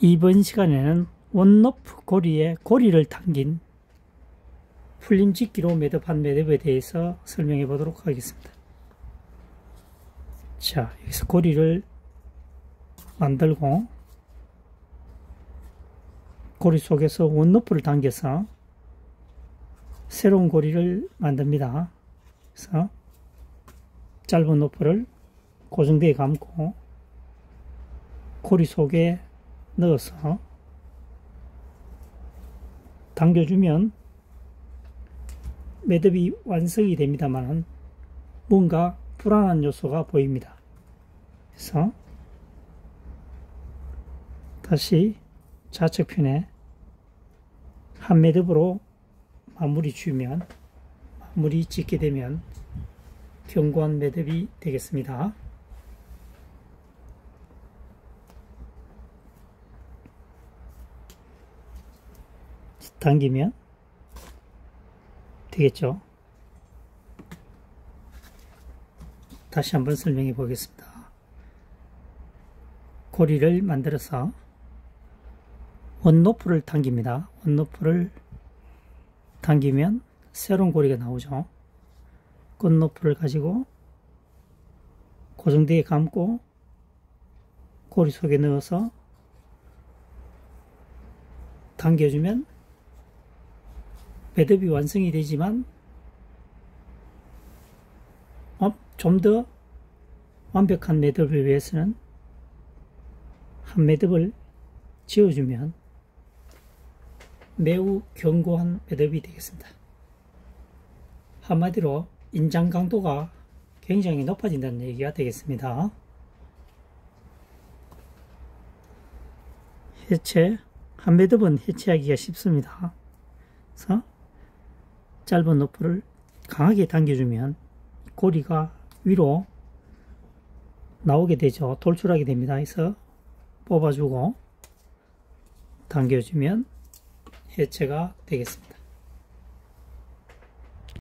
이번 시간에는 원로프 고리에 고리를 당긴 풀림직기로 매듭한 매듭에 대해서 설명해 보도록 하겠습니다. 자, 여기서 고리를 만들고 고리 속에서 원로프를 당겨서 새로운 고리를 만듭니다. 그래서 짧은 노프를 고정대에 감고 고리 속에 넣어서 당겨주면 매듭이 완성이 됩니다만 뭔가 불안한 요소가 보입니다. 그래서 다시 좌측편에 한 매듭으로 마무리 주면 마무리 짓게 되면 견고한 매듭이 되겠습니다. 당기면 되겠죠. 다시 한번 설명해 보겠습니다. 고리를 만들어서 원노프를 당깁니다. 원노프를 당기면 새로운 고리가 나오죠. 꽃노프를 가지고 고정대에 감고 고리 속에 넣어서 당겨주면 매듭이 완성이 되지만 어, 좀더 완벽한 매듭을 위해서는 한 매듭을 지어주면 매우 견고한 매듭이 되겠습니다. 한마디로 인장 강도가 굉장히 높아진다는 얘기가 되겠습니다. 해체, 한 매듭은 해체하기가 쉽습니다. 그래서 짧은 노프를 강하게 당겨주면 고리가 위로 나오게 되죠. 돌출하게 됩니다. 그래서 뽑아주고 당겨주면 해체가 되겠습니다.